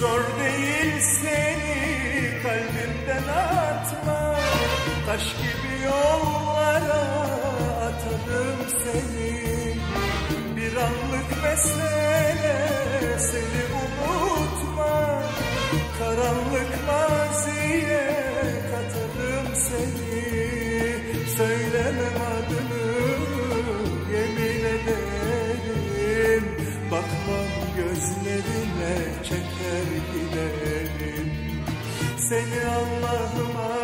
zor değil seni kalbimden atma. Taş gibi yollara atarım seni. Bir anlık mesele seni unutma. Karanlık maziye katarım seni. Söylemem adını çeker giderim Seni Allah'ıma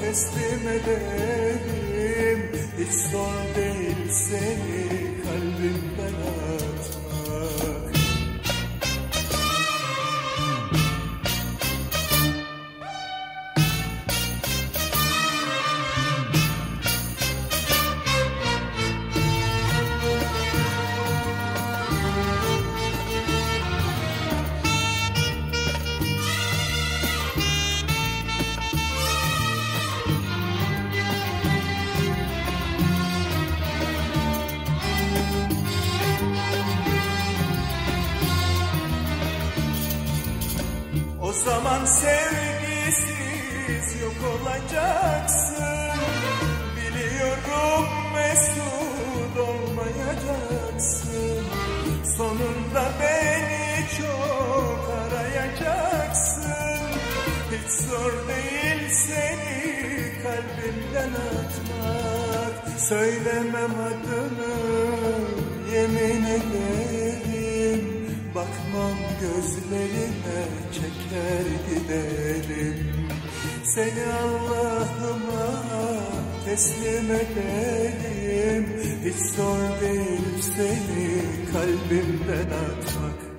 teslim ederim Hiç zor değil seni kalbimden atmak zaman sevgisiz yok olacaksın. Biliyorum mesut olmayacaksın. Sonunda beni çok arayacaksın. Hiç zor değil seni kalbimden atmak. Söylemem adını gözlerine çeker giderim. Seni Allah'ıma teslim ederim Hiç zor değil seni kalbimden atmak